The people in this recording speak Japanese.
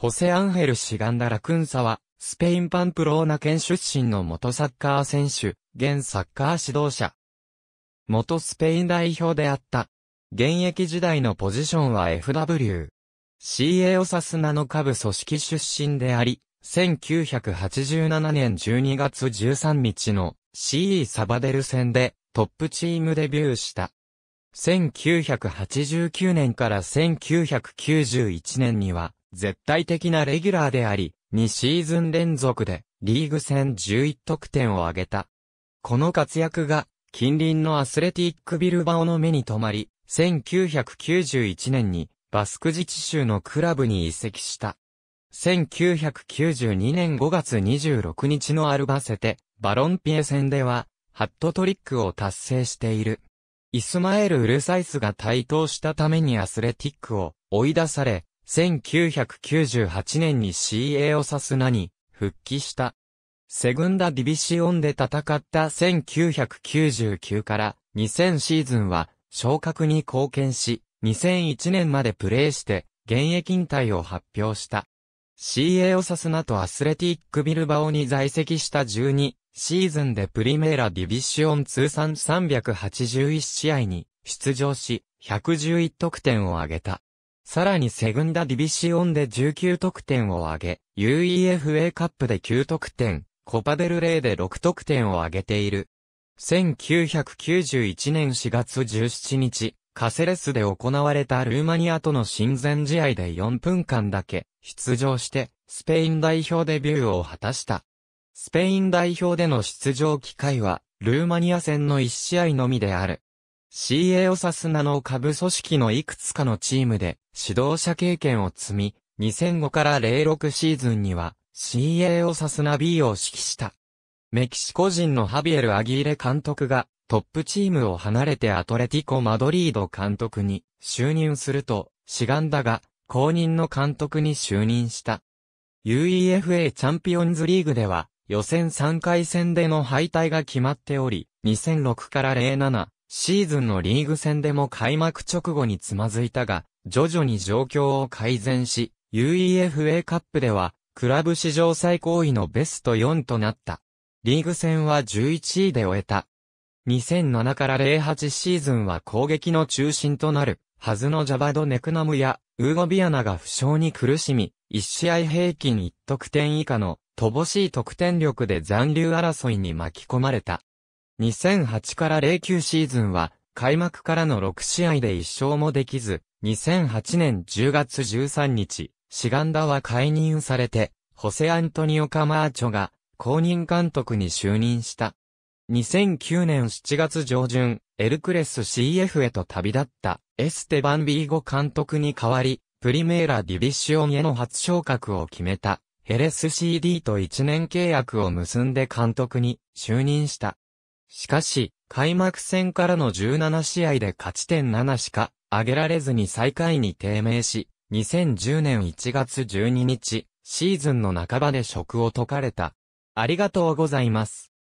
ホセアンヘル・シガンダ・ラクンサは、スペインパンプローナ県出身の元サッカー選手、現サッカー指導者。元スペイン代表であった。現役時代のポジションは FW。CA オサスナの下部組織出身であり、1987年12月13日の CE サバデル戦でトップチームデビューした。1989年から1991年には絶対的なレギュラーであり、2シーズン連続でリーグ戦11得点を挙げた。この活躍が近隣のアスレティックビルバオの目に留まり、1991年にバスク自治州のクラブに移籍した。1992年5月26日のアルバセテ、バロンピエ戦では、ハットトリックを達成している。イスマエル・ウルサイスが台頭したためにアスレティックを追い出され、1998年に CA オサスナに復帰した。セグンダディビシオンで戦った1999から2000シーズンは昇格に貢献し、2001年までプレーして現役引退を発表した。CA オサスナとアスレティックビルバオに在籍した12シーズンでプリメーラディビシオン通算381試合に出場し111得点を挙げた。さらにセグンダディビシオンで19得点を挙げ、UEFA カップで9得点、コパデルレイで6得点を挙げている。1991年4月17日、カセレスで行われたルーマニアとの親善試合で4分間だけ出場してスペイン代表デビューを果たした。スペイン代表での出場機会はルーマニア戦の1試合のみである。CA オサスナの下部組織のいくつかのチームで指導者経験を積み、2005から06シーズンには CA オサスナ B を指揮した。メキシコ人のハビエル・アギーレ監督がトップチームを離れてアトレティコ・マドリード監督に就任すると、シガンダが公認の監督に就任した。UEFA チャンピオンズリーグでは予選3回戦での敗退が決まっており、2006から07シーズンのリーグ戦でも開幕直後につまずいたが、徐々に状況を改善し、UEFA カップでは、クラブ史上最高位のベスト4となった。リーグ戦は11位で終えた。2007から08シーズンは攻撃の中心となる、はずのジャバド・ネクナムや、ウーゴビアナが負傷に苦しみ、1試合平均1得点以下の、乏しい得点力で残留争いに巻き込まれた。2008から09シーズンは、開幕からの6試合で1勝もできず、2008年10月13日、シガンダは解任されて、ホセアントニオ・カマーチョが公認監督に就任した。2009年7月上旬、エルクレス CF へと旅立ったエステバン・ビーゴ監督に代わり、プリメーラ・ディビシオンへの初昇格を決めたヘレス CD と1年契約を結んで監督に就任した。しかし、開幕戦からの17試合で勝ち点7しか上げられずに最下位に低迷し、2010年1月12日、シーズンの半ばで職を解かれた。ありがとうございます。